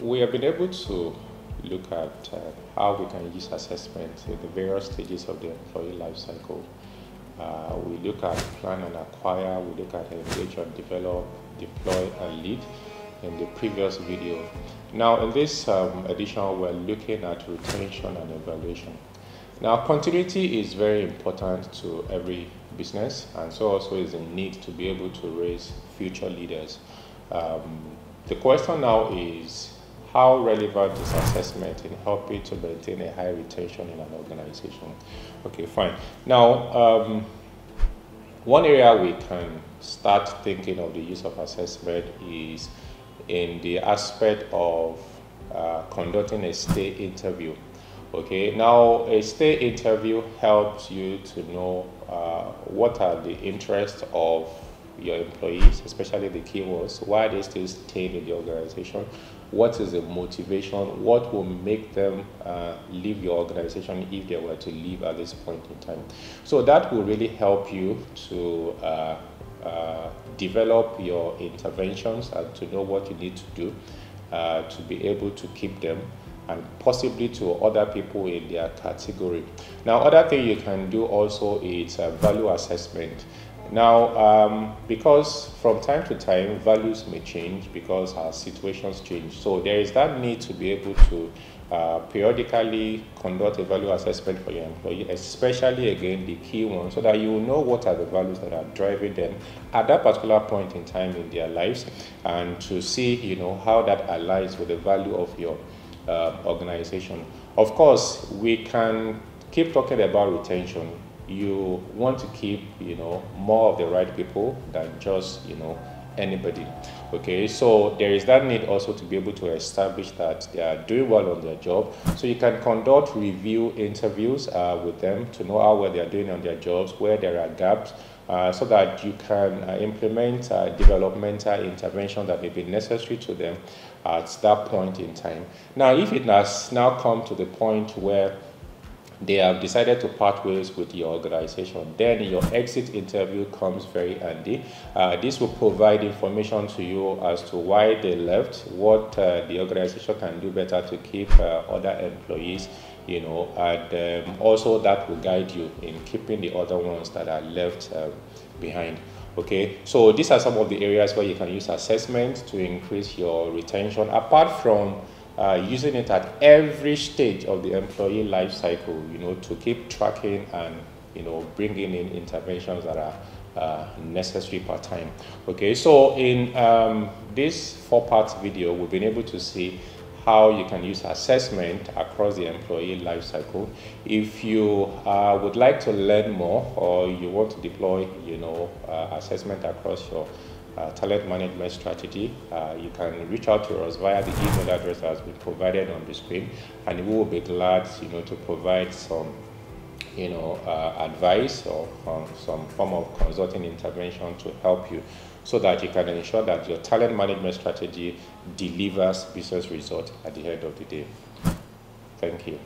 we have been able to look at uh, how we can use assessment in the various stages of the employee life cycle. Uh, we look at plan and acquire, we look at engage and develop, deploy and lead in the previous video. Now in this um, edition, we're looking at retention and evaluation. Now continuity is very important to every business and so also is a need to be able to raise future leaders. Um, the question now is how relevant is assessment in helping to maintain a high retention in an organization? Okay, fine. Now, um, one area we can start thinking of the use of assessment is in the aspect of uh, conducting a stay interview. Okay, now a stay interview helps you to know uh, what are the interests of your employees, especially the key ones, why they still staying in the organization, what is the motivation, what will make them uh, leave your organization if they were to leave at this point in time. So that will really help you to uh, uh, develop your interventions and to know what you need to do uh, to be able to keep them and possibly to other people in their category. Now, other thing you can do also is a value assessment. Now, um, because from time to time values may change because our situations change, so there is that need to be able to uh, periodically conduct a value assessment for your employee, especially again the key ones, so that you know what are the values that are driving them at that particular point in time in their lives, and to see you know how that aligns with the value of your uh, organization. Of course, we can keep talking about retention you want to keep, you know, more of the right people than just, you know, anybody. Okay, so there is that need also to be able to establish that they are doing well on their job. So you can conduct review interviews uh, with them to know how well they are doing on their jobs, where there are gaps, uh, so that you can uh, implement uh, developmental intervention that may be necessary to them at that point in time. Now, if it has now come to the point where they have decided to part ways with your organization, then your exit interview comes very handy. Uh, this will provide information to you as to why they left, what uh, the organization can do better to keep uh, other employees, you know, and um, also that will guide you in keeping the other ones that are left um, behind. Okay, so these are some of the areas where you can use assessment to increase your retention, apart from uh, using it at every stage of the employee life cycle, you know, to keep tracking and, you know, bringing in interventions that are uh, necessary per time. Okay, so in um, this four-part video, we've been able to see how you can use assessment across the employee life cycle. If you uh, would like to learn more or you want to deploy, you know, uh, assessment across your uh, talent management strategy. Uh, you can reach out to us via the email address that has been provided on the screen, and we will be glad, you know, to provide some, you know, uh, advice or um, some form of consulting intervention to help you, so that you can ensure that your talent management strategy delivers business results at the end of the day. Thank you.